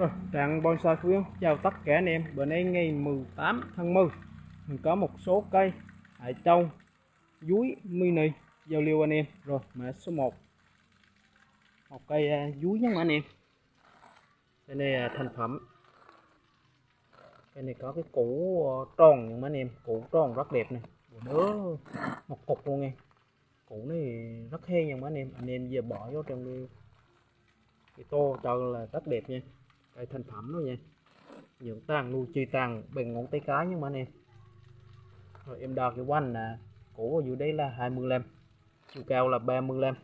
Rồi, Trạng Bonsai Phú Yên chào tất cả anh em. Bữa nay ngày 18 tháng 10 mình có một số cây hải châu, dúi mini giao lưu anh em. Rồi, mã số 1 một cây à, dúi nhé anh em. Cái này là thành phẩm. Cái này có cái củ tròn tròn mà anh em, củ tròn rất đẹp này. Nữa một cục luôn nghe. Củ này rất hay nhưng mà anh em. Anh em giờ bỏ vô trong cái cái tô cho là rất đẹp nha cây thành phẩm luôn nha. Những tàn nuôi chi tàn bằng ngón tay cái nhưng mà nè. Rồi em đo cái quanh là cũ ở dưới đây là 25 chiều cao là 35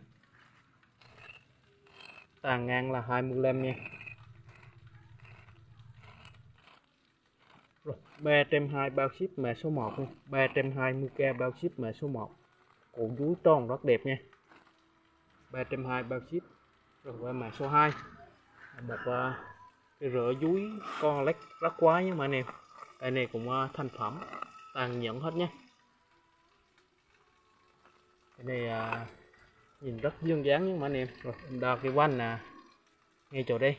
tàn ngang là 25 nha. Rồi 320 bao ship mẹ số 1 nha. 320k bao ship mẹ số 1 củ dúi tròn rất đẹp nha. 320 bao ship. Rồi qua mã số 2 một uh, cái rửa dúi con lách rất quá nhưng mà anh em. Cái này cũng à, thành phẩm tàn nhẫn hết nhé. Cái này à, nhìn rất dương dáng nhưng mà anh em. Rồi em đo cái quanh là ngay chỗ đây.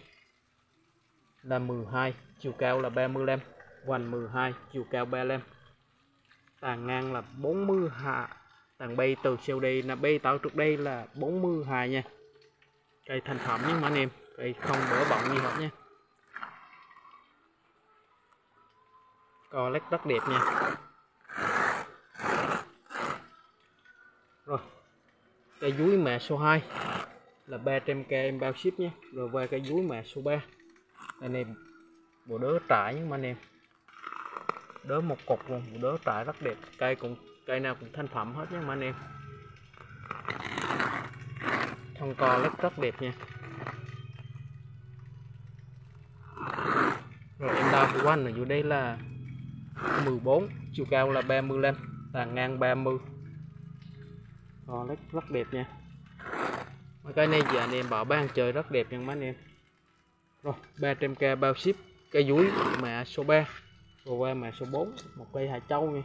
Là 12 chiều cao là 35 hoành 12 chiều cao 35 tàn ngang là 40 hạ tàn bay từ siêu đây là bay tạo trước đây là 42 nha. Cây thành phẩm nhưng mà anh em. Cây không bỡ bọng gì hết nha co lách rất đẹp nha. Rồi cây dúi mẹ số 2 là 300k em bao ship nhé rồi về cây dúi mẹ số 3 anh em, bộ đớ trải nhưng mà anh em. Đớ một cục luôn, bộ đớ trải rất đẹp. Cây cũng, cây nào cũng thanh phẩm hết nhé mà anh em. Thông co lách rất đẹp nha. Rồi em đo của anh ở dưới đây là 14 chiều cao là 30 lên là ngang 30 Đó, rất, rất đẹp nha. Mấy cái này giờ anh em bảo ban chơi rất đẹp nha mấy anh em. Rồi 300k bao ship cây dúi mẹ số 3 rồi qua mẹ số 4 một cây hải châu nha.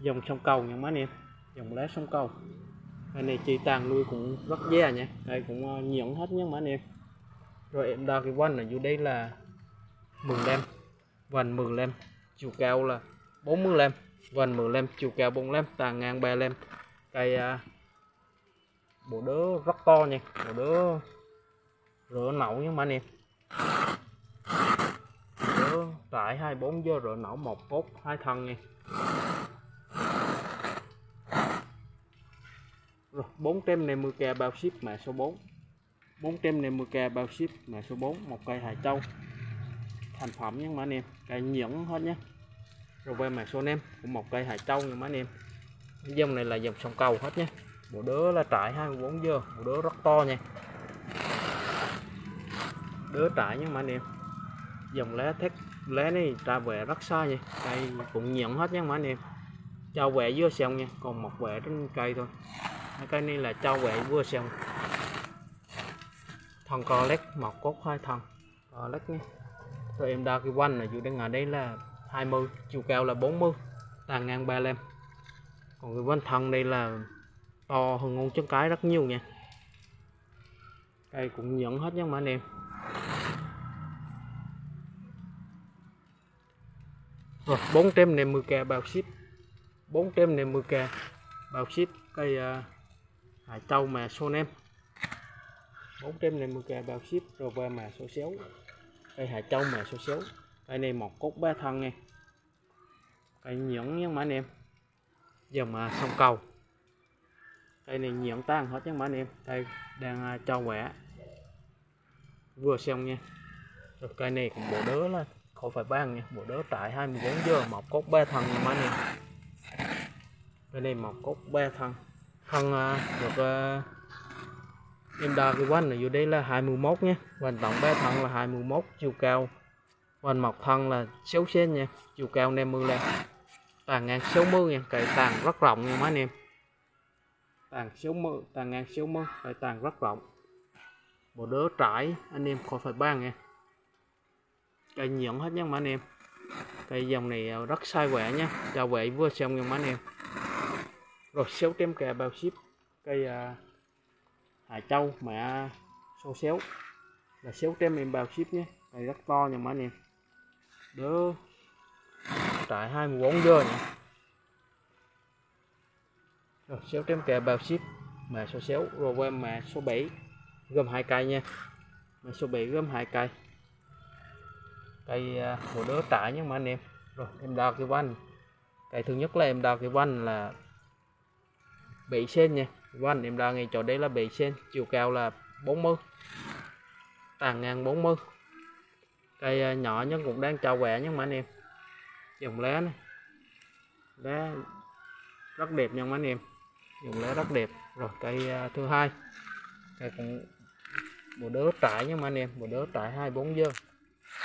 Dòng sông cầu nha mấy anh em. Dòng lá sông cầu. Cái này chi tàn nuôi cũng rất dè nha. Đây cũng uh, hết nha mấy anh em. Rồi em đo cái quanh ở dưới đây là 15 vành 15 chiều cao là 45 vành 15 chiều cao 45 tàn ngang 35 cây à, bộ đứa rất to nha bộ đứa rửa nậu nhưng mà anh em. Đứa trải 24 giờ rửa nậu một cốt hai thân nha. Rồi 450k bao ship mã số 4 450k bao ship mã số 4 một cây hải châu thành phẩm nha mà anh em cây nhẫn hết nhé rồi về mã số em, cũng một cây hải châu nha mà anh em cái dòng này là dòng sông cầu hết nhé bộ đứa là trải 24 giờ, bộ đứa rất to nha. Đứa trải nhưng mà anh em dòng lá thép lá này ra về rất xa nha. Cây cũng nhẫn hết nhé mà anh em trao vẽ dưới xong nha, còn một vẽ trên cây thôi. Cái này là trâu vệ vừa xong thân co lét một cốt hai thân co lét nhé rồi em đo cái quanh là dự đang ở đây là 20 chiều cao là 40 tàn ngang 35 còn cái quanh thân đây là to hơn ngôn chân cái rất nhiều nha. Cây cũng nhẫn hết nha mà anh em. Rồi 450k bao ship 450k bao ship cây uh, hải châu mà số em. 450k bao ship rồi qua mà số xéo cây hạ châu mà số xéo cây này một cốt ba thân nha. Cây nhẫn nha mà anh em. Giờ mà sông cầu. Cây này nhẫn tan hết nha mà anh em. Đây đang à, cho quẻ. Vừa xong nha. Rồi cây này cũng bộ đớ là khỏi phải ban nha. Bộ đớ tại 24 giờ một cốt ba thân nha mà anh em. Cây này một cốt ba thân. Thân à, được uh, em đo cái quanh ở vô đây là 21 nhé quanh tổng ba thân là 21 chiều cao. Quanh mọc thân là 6 cm nha chiều cao 50 lên. Tàn ngang 60 nha cây tàn rất rộng nha mấy anh em. Tàn 60 tàn ngang 60 cây tàn rất rộng. Bộ đỡ trải anh em khỏi phải ban nha. Cây nhẫn hết nha mấy anh em. Cây dòng này ờ, rất sai quẻ nha. Chào quẻ vừa xong nha mấy anh em. Rồi sấu tem kè bao ship. Cây uh, à, hải châu mẹ xô xéo. Là 600 em bao ship nhé. Này rất to nha mấy anh em. Đỡ trại 24 giờ nhỉ rồi 600 kè bao ship mã số xéo. Rồi qua mã số 7 gồm hai cây à, nha. Mã số 7 gồm hai cây cây của đỡ đứa trại nhé mà anh em. Rồi, em đào cái van cây thứ nhất là em đào cái van là 7 sen nha. Van em đo ngay chỗ đây là 7 sen chiều cao là 40 tàn à, ngang 40 cây à, nhỏ nhưng cũng đang trào quẹ nhé mà anh em. Dòng lá này. Lá rất đẹp nha anh em. Dùng lá rất đẹp. Rồi, cây à, thứ hai. Cây cũng bộ đớ trải nhưng mà anh em. Bộ đớ trải 24 giờ.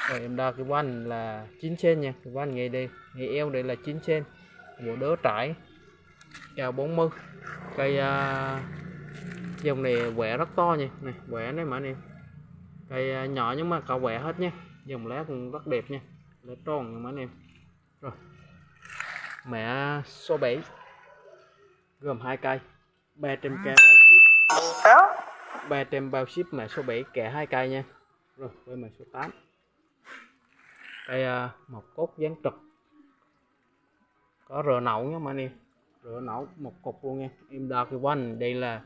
Rồi, em đo cái van là 9 sen nha. Cái van ngay đây, ngay eo đây là 9 sen bộ đớ trải cao 40 cây uh, dòng này quẹ rất to nha. Này quẹ này mà anh em cây uh, nhỏ nhưng mà cả quẹ hết nha. Dòng lá cũng rất đẹp nha. Lá tròn nhưng mà anh em rồi. Mẹ số 7 gồm hai cây. 300 k bao ship. 300 bao ship mẹ số 7 kẻ hai cây nha. Rồi với mẹ số 8 cây uh, một cốt dán trực có rờ nậu nha mà anh em rửa nấu một cục luôn nha. Em đo cái quanh, đây là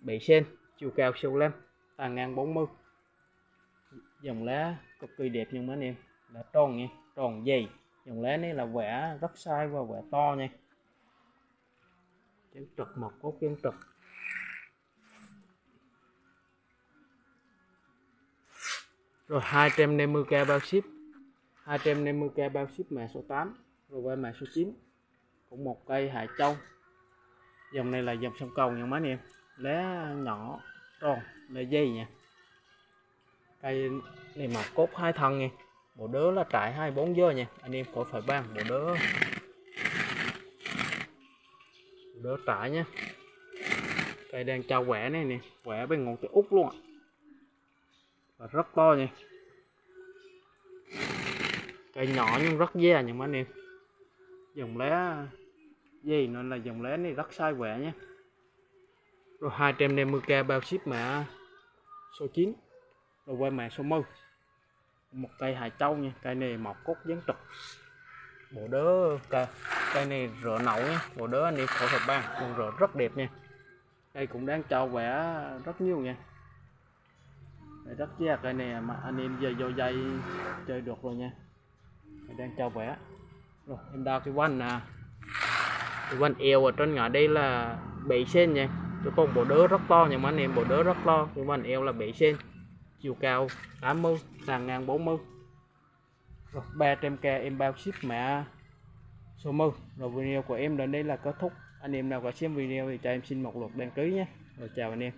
7 sen chiều cao siêu lem, tàn ngang 40 dòng lá cực kỳ đẹp nhưng mà anh em là tròn nha, tròn dày. Dòng lá này là vẽ rất sai và vẽ to nha. Chén trực một cốt, chén trực. Rồi 250k bao ship. 250k bao ship mã số 8 rồi qua mã số 9 cũng một cây hải châu. Dòng này là dòng sông cầu nha mấy anh em. Lá nhỏ, tròn, lá dây nha. Cây này mọc cốt hai thân nha. Bộ đớ là trải 24 giờ nha. Anh em khỏi phải ban bộ đớ. Bộ đớ trải nha. Cây đang trao quẻ này nè. Quẻ bên ngọn từ út luôn ạ. Và rất to nha. Cây nhỏ nhưng rất da nha mấy anh em. Dòng lá gì? Nên là dòng lá này rất sai quẻ nhé. Rồi 250k bao ship mã số 9 rồi quay mã số 10 một cây hải châu nha cây này mọc cốt dán trục. Bộ đớ cây, cây này rửa nậu nha bộ đớ anh em khỏi thật ban còn rửa rất đẹp nha. Đây cũng đang cho vẽ rất nhiều nha. Đây rất da cây này mà anh em giờ vô dây chơi được rồi nha. Đang cho vẽ rồi em đào cái quanh nè cái quanh eo ở trên ngõ đây là 7 sen nha. Chứ còn bộ đớ rất to nhưng mà anh em bộ đớ rất to. Cái quanh eo là 7 sen. Chiều cao 80 sàn ngang 40 rồi 300k em bao ship mã số 10 rồi, video của em đến đây là kết thúc. Anh em nào có xem video thì cho em xin một lượt đăng ký nhé. Rồi, chào anh em.